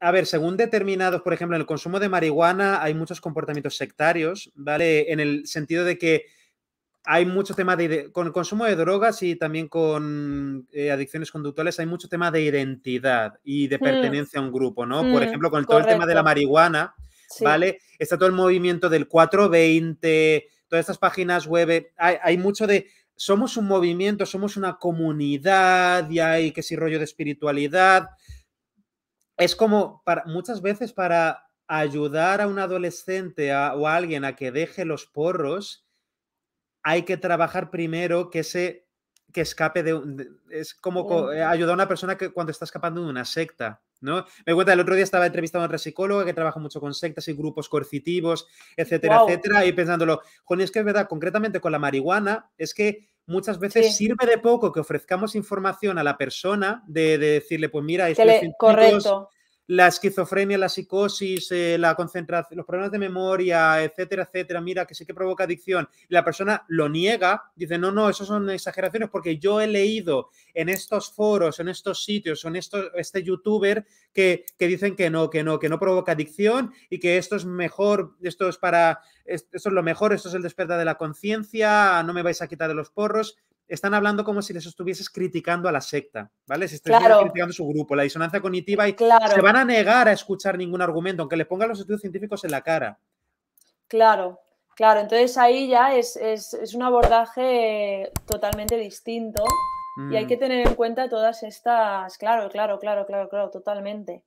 a ver, según determinados, por ejemplo, en el consumo de marihuana hay muchos comportamientos sectarios, ¿vale? En el sentido de que hay mucho tema de, con el consumo de drogas y también con eh, adicciones conductuales, hay mucho tema de identidad y de mm. pertenencia a un grupo, ¿no? por mm, ejemplo, con todo el tema de la marihuana, ¿vale? Está todo el movimiento del 420, todas estas páginas web, hay, mucho de somos un movimiento, somos una comunidad y hay que si rollo de espiritualidad. Es como para muchas veces para ayudar a un adolescente o a alguien a que deje los porros, hay que trabajar primero que se que escape de, es como eh, ayudar a una persona que cuando está escapando de una secta, ¿no? Me cuenta, el otro día estaba entrevistando a otra psicóloga que trabaja mucho con sectas y grupos coercitivos, etcétera, etcétera, y pensándolo, Joni, es que es verdad, concretamente con la marihuana, es que muchas veces sirve de poco que ofrezcamos información a la persona de, decirle, pues mira, esto es correcto la esquizofrenia, la psicosis, eh, la concentración, los problemas de memoria, etcétera, etcétera, mira que sí que provoca adicción, la persona lo niega, dice, no, no, eso son exageraciones porque yo he leído en estos foros, en estos sitios, en esto, este youtuber que, dicen que no, que no, que no provoca adicción y que esto es mejor, esto es para, esto es lo mejor, esto es el despertar de la conciencia, no me vais a quitar de los porros están hablando como si les estuvieses criticando a la secta, ¿vale? Si estuvieses criticando su grupo, la disonancia cognitiva y se van a negar a escuchar ningún argumento, aunque le pongan los estudios científicos en la cara. Claro, claro. Entonces ahí ya es, un abordaje totalmente distinto y hay que mm. tener en cuenta todas estas, claro, claro, claro, claro, claro, totalmente.